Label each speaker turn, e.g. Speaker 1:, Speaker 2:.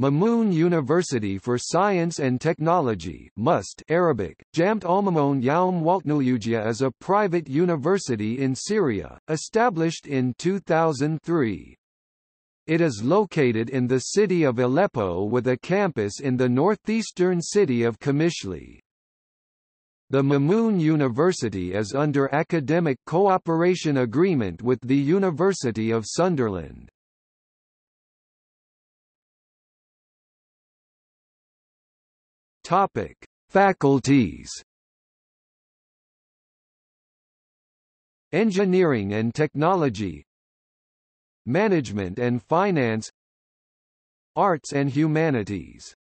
Speaker 1: Mamoun University for Science and Technology MUST Arabic, Jamt Almamoun Yaum Waltnulugia is a private university in Syria, established in 2003. It is located in the city of Aleppo with a campus in the northeastern city of Qamishli. The Mamoun University is under academic cooperation agreement with the University of Sunderland. Topic: Faculties. Engineering and Technology. Management and Finance. Arts and Humanities